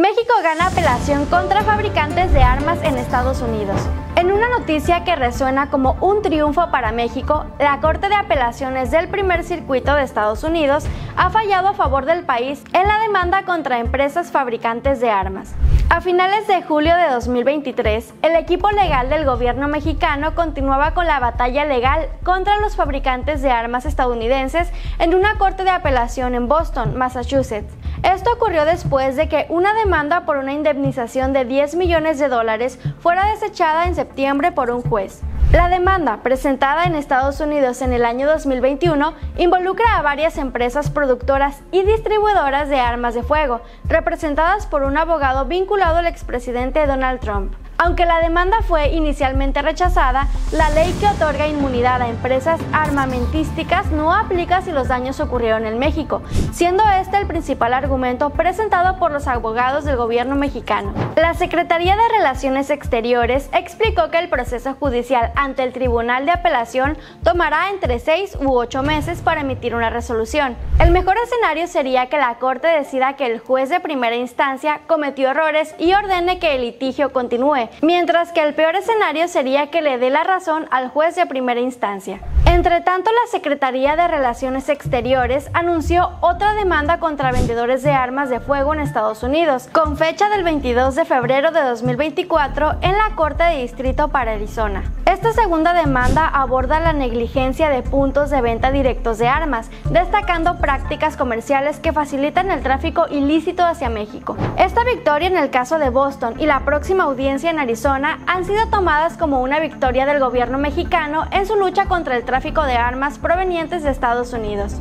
México gana apelación contra fabricantes de armas en Estados Unidos. En una noticia que resuena como un triunfo para México, la Corte de Apelaciones del Primer Circuito de Estados Unidos ha fallado a favor del país en la demanda contra empresas fabricantes de armas. A finales de julio de 2023, el equipo legal del gobierno mexicano continuaba con la batalla legal contra los fabricantes de armas estadounidenses en una corte de apelación en Boston, Massachusetts. Esto ocurrió después de que una demanda por una indemnización de 10 millones de dólares fuera desechada en septiembre por un juez. La demanda, presentada en Estados Unidos en el año 2021, involucra a varias empresas productoras y distribuidoras de armas de fuego, representadas por un abogado vinculado al expresidente Donald Trump. Aunque la demanda fue inicialmente rechazada, la ley que otorga inmunidad a empresas armamentísticas no aplica si los daños ocurrieron en México, siendo este el principal argumento presentado por los abogados del gobierno mexicano. La Secretaría de Relaciones Exteriores explicó que el proceso judicial ante el Tribunal de Apelación tomará entre 6 u 8 meses para emitir una resolución. El mejor escenario sería que la Corte decida que el juez de primera instancia cometió errores y ordene que el litigio continúe, mientras que el peor escenario sería que le dé la razón al juez de primera instancia. Entre tanto, la Secretaría de Relaciones Exteriores anunció otra demanda contra vendedores de armas de fuego en Estados Unidos, con fecha del 22 de febrero de 2024 en la Corte de Distrito para Arizona. Esta segunda demanda aborda la negligencia de puntos de venta directos de armas, destacando prácticas comerciales que facilitan el tráfico ilícito hacia México. Esta victoria en el caso de Boston y la próxima audiencia en Arizona han sido tomadas como una victoria del gobierno mexicano en su lucha contra el tráfico de armas provenientes de Estados Unidos.